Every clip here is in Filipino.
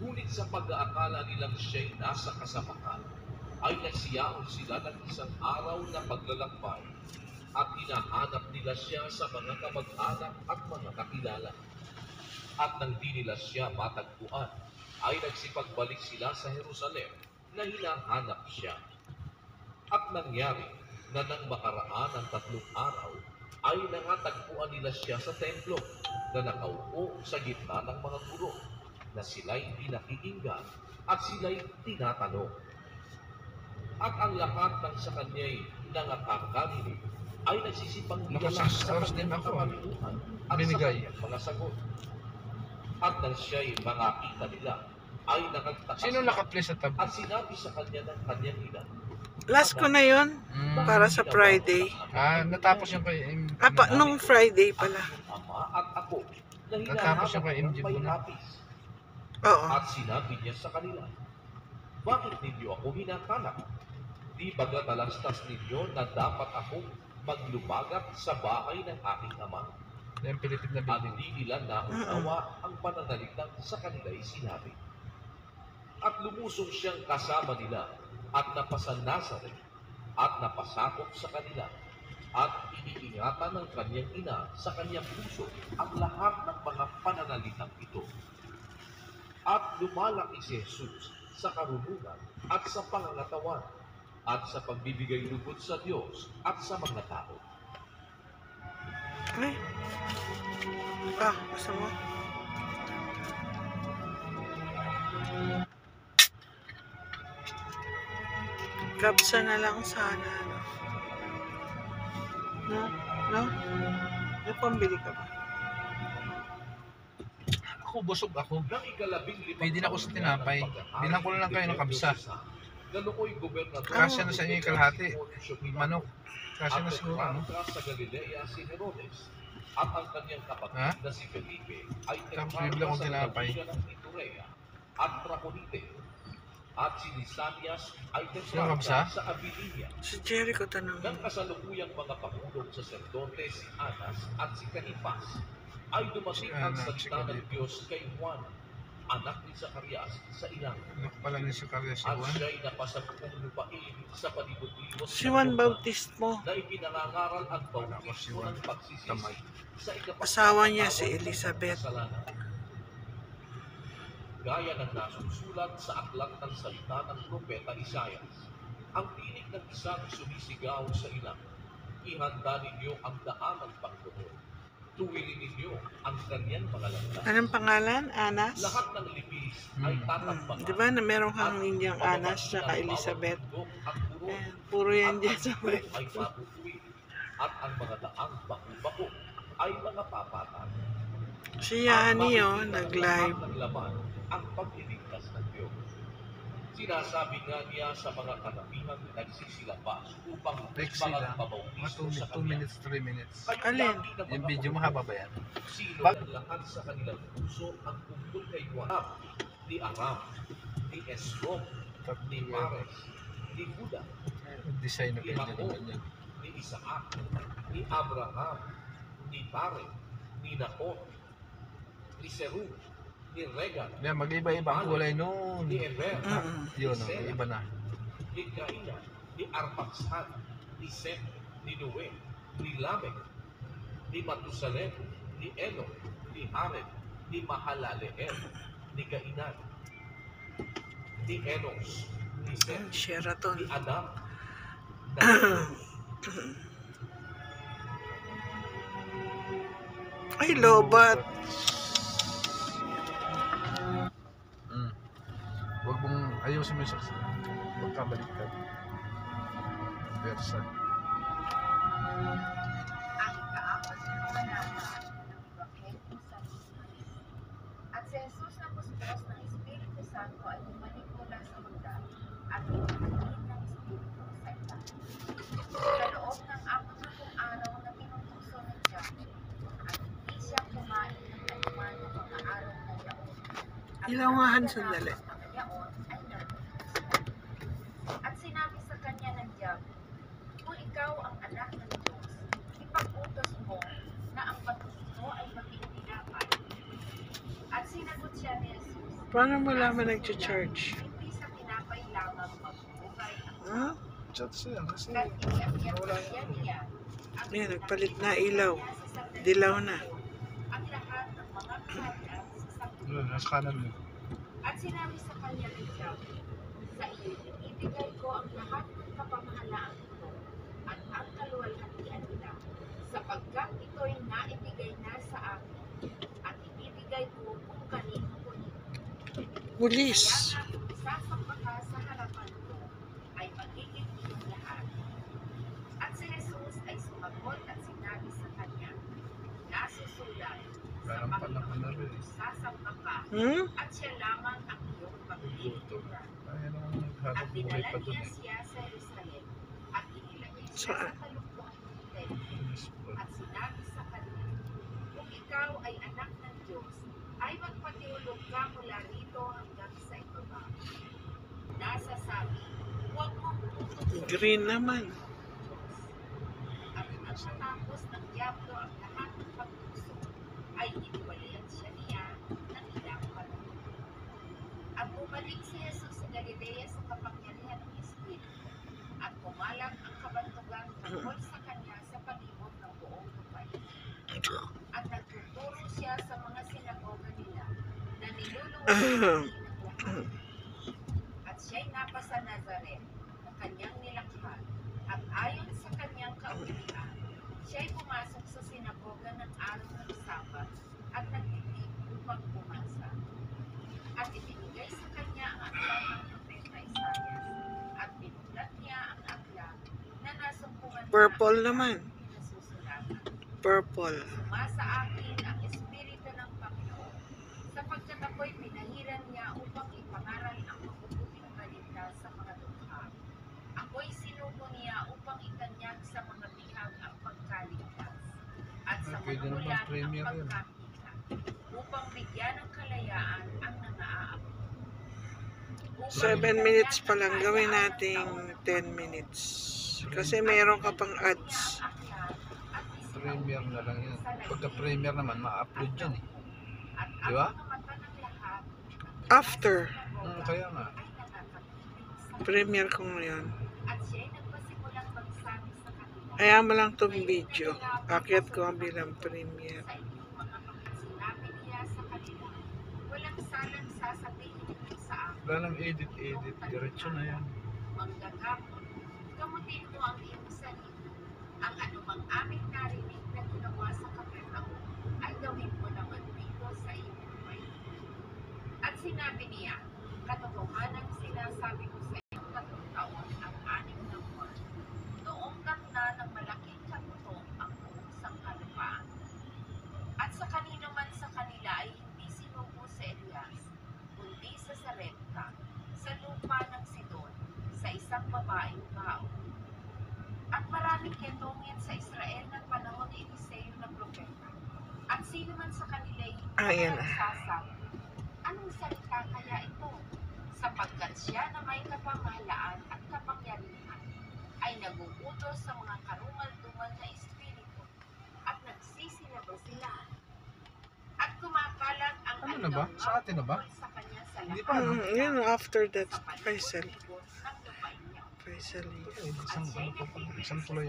Ngunit sa pag-aakala nilang siya'y nasa kasamahan, ay nagsiyaon sila ng isang araw na paglalakbay at hinahanap nila siya sa mga kamag-anak at mga kakilala. At nang di nila siya matagpuan, ay nagsipagbalik sila sa Jerusalem na hinahanap siya. At nangyari na nang makaraan ng tatlong araw, ay nangatagpuan nila siya sa templo na nakaupo sa gitna ng mga guro na sila'y pinakikinggan at sila'y tinatanong. At ang lahat ng sa kanya'y nangatangkalinig ay nagsisipang Naka igalak six sa hours din kanyang ako, ah. kamalituhan at Binigay. sa kanyang mga sagot. At nang siya'y makakita nila, ay nakagtaka Sino naka-play sa tab? at sinabi sa kanya ng kanyang ina, Last ko na yun. Mm. Para sa Friday. Ah, natapos yung kay M. Apa, nung Friday pala. Ama at ako na Natapos siya kay MJ ng may mo na. hapis. Oo. At sinabi niya sa kanila, Bakit ninyo ako hinahanap? Di ba talastas ninyo na dapat akong maglumagat sa bahay ng aking ama? Yung Pilipin na At building. hindi nila naunawa ang pananalitang sa kanila'y sinabi. At lumusong siyang kasama nila at napasan Nazaret at napasakop sa kanila at iniingatan ng kanyang ina sa kanyang puso ang lahat ng mga pananalitang ito. At lumalaki si Jesus sa karunungan at sa pangangatawan at sa pagbibigay lugod sa Diyos at sa mga tao. Ay. Ah, gusto mo? Gabsa na lang sana, no? No? No? May pambili ka ba? Ako, busog ako. Nang Pwede na ako sa tinapay. Bilang ko na lang kayo ng gobernador. Kasya na sa inyo yung kalahati. Manok. Kasi At na siguro, ano? sa at ang kanyang kapatid Ha? na si Felipe ay akong sa tinapay. at Traconite at si Lisanias ay nagpapatras sa Abilinia Si Jericho tanong. ng kasalukuyang mga pangulong saserdote si Anas at si Canipas ay dumating Si ang si salita ng. Diyos kay Juan, anak ni Zacarias sa ilang Ano pala ni si Carlos si at Juan? siya'y napasabuong lupain sa palibot-libot Si Juan Bautismo. na ipinangangaral si bautismo Juan. ng pagsisisi sa ikapagpapatawad Asawa niya si Elizabeth. Gaya ng nasusulat sa aklat ng salita ng propeta Isayas, ang tinig ng isang sumisigaw sa ilang, ihanda ninyo ang daan ng Panginoon. Tuwilin ninyo ang kanyang mga landas. Anong pangalan? Anas? Lahat ng libis ay Hmm. tatambakan. Hmm. Di ba na meron kang ninyang Anas tsaka Elizabeth? Eh, puro yan dyan sa ay mabubuwi at ang mga daang baku-bako ay mga papatan. Si Yani oh, At nag-live. ang pagliligtas ng Diyos. Sinasabi nga niya sa mga karamihan nagsisilabas upang Flexi mga lang. Mga pabautismo 2 sa kanya. minutes, 3 minutes. Alin? Yung video mahaba ba yan? Sino Bak- lahat sa kanilang puso ang tungkol kay Juan? Ni Aram, ni Esrom, ni Mares, ni Juda, Design na ganyan naman yan. ni Isaac, ni Abraham, ni Tare, ni Nahor, ni Serug, Yan, mag-iba-iba ang kulay noon. Mm-mm. Yun, no, iba na. ni Kainan, ni Arpaksad, ni Seth, ni Noe, ni Lamech, ni Matusalem, ni Enoch, ni Hared, ni Mahalaleel, ni Kainan, ni Enos, ni Seth, Sheraton. ni Adam, Ay, lobat. Ng Ebanghelyo ni San Lucas. At si Jesus na puspos ng Espiritu Santo ay bumalik mula sa mundo at ipinagin ng Espiritu sa iba. Sa loob ng apat na pung araw na pinutuso ng Diyos at hindi siya kumain ng ng mga araw na yaon. Ilawahan sandali. mga yaon ay nagpuso. At sinabi sa kanya ng Diablo, kung ikaw ang anak ng Diyos, ipag-utos mo na ang bato nito ay maging tinapay. At sinagot siya ni Jesus, Paano mo laman nag-charge? Hindi sa tinapay lamang mabubuhay ang Ha? Chat siya kasi wala ang Ayan, nagpalit na ilaw. Dilaw na. Ang lahat ng mga kanyang sa Yun, nasa kanan mo. At sinabi sa kanya ni Jacob, sa iyo ibigay ko ang lahat ng kapamahalaan ito at ang kaluwalhatian nila, sapagkat ito'y naibigay ka, Hmm? at siya lamang ang iyong ang At dinala niya siya sa Jerusalem at inilagay siya sa kalupaan ng templo Yes, po. at sinabi sa kanya, kung ikaw ay anak ng Diyos, ay magpatihulog ka mula rito ibaba. Nasasabi, huwag mong tutusin Green naman. at nang matapos ng Diablo ang lahat ng pagpuso, ay iniwalayan siya niya ng ilang panahon. At bumalik si Jesus sa Galilea sa kapangyarihan ng Espiritu, at pumalag ang kabantugan tungkol sa kanya sa palibot ng buong lupain. At nagtuturo siya sa mga sinagoga nila na niluluwagan ng lahat. At siya'y napasa Nazaret na kanyang nilakhan at ayon sa kanyang kaulian, siya'y pumasok sa sinagoga ng araw ng Sabat at nagtitig upang pumasa. At ibinigay sa kanya ang aklat ng Propeta Isaias at binuklat niya ang aklat na nasumpungan Purple ang naman. Purple. Sumasa akin ang Espiritu ng Panginoon, sapagkat ako'y pinahiran niya upang ipangaral ang mabubuting balita sa mga dukha. Ako'y sinuko niya upang itanyag sa mga bihag ang pagkaligtas, at sa Ah, pwede mga naman ulan ang premier yun. upang bigyan ng kalayaan ang Seven itanyag minutes pa ang lang. Gawin nating taon 10 minutes. Kasi mayroon ka pang ads. Premier na lang yan. Pagka premier naman, ma-upload yan eh. Di ba? After. Hmm, kaya nga. Premiere ko ngayon. At siya'y Kaya mo lang tong video. Akyat ko ang bilang premiere. Wala nang edit-edit. Diretso na yan. Manggagapon, kamutin mo ang iyong sarili. Ang anumang aming narinig na ginawa sa Kapernaum ay gawin mo naman dito sa iyong buhay. At sinabi niya, katotohanan sinasabi ko sa iyo tatlong taon ang anim na buwan. Noong ganda ng malaking katutong ang buong sangkalupaan. At sa kanino man sa kanila ay hindi sinubo sa Elias, kundi sa Sarepta, sa lupa ng Sidon, sa tao. At maraming ketongin sa Israel ng panahon ni Eliseo na propeta. At sino man sa kanila ay na. nagsasabi, anong salita kaya ito? Sapagkat siya na may kapamahalaan at kapangyarihan ay naguutos sa mga karungal-dungal na espiritu at nagsisilaba sila. At kumakalat ang Ano na ba? Sa atin na ba? Sa kanya sa Hindi lahat pa? Mm, yun, after that, sa palibot Faisal. ng lupain niya. Faisal. Eh, Isang, ano pa pala, isang tuloy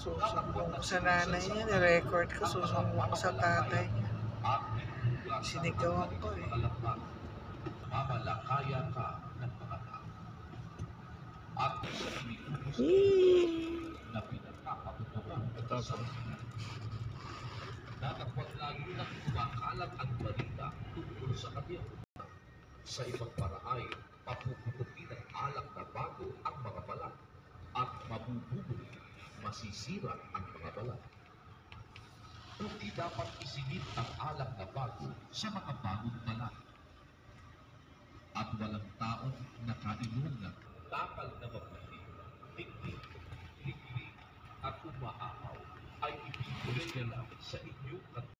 susumbong ko sa nanay niya. Nirecord ko, susumbong ko sa tatay niya. Sinigawan ko eh. Mamalakaya ka ng mga tao. At sa na pinagkakatutuhan Ito sa. Natagpag lalo na kumakalat ang balita tungkol sa kanya. Sa ibang paraay, papuputukin ng alak na bago ang mga balat at mabububuli, masisira ang mga balat. Hindi dapat isilid ang alak na bago sa mga bagong balat. At walang taong nakainom takal na mabuti, tiktik, liklik, at umaapaw ay ibibigay na lang sa inyong